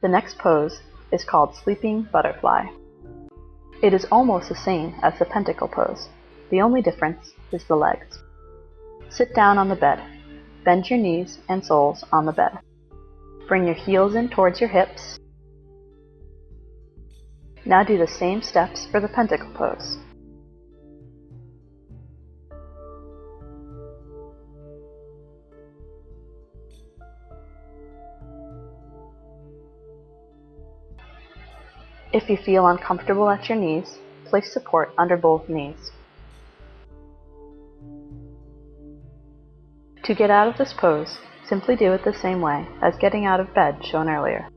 The next pose is called Sleeping Butterfly. It is almost the same as the pentacle pose. The only difference is the legs. Sit down on the bed. Bend your knees and soles on the bed. Bring your heels in towards your hips. Now do the same steps for the pentacle pose. If you feel uncomfortable at your knees, place support under both knees. To get out of this pose, simply do it the same way as getting out of bed shown earlier.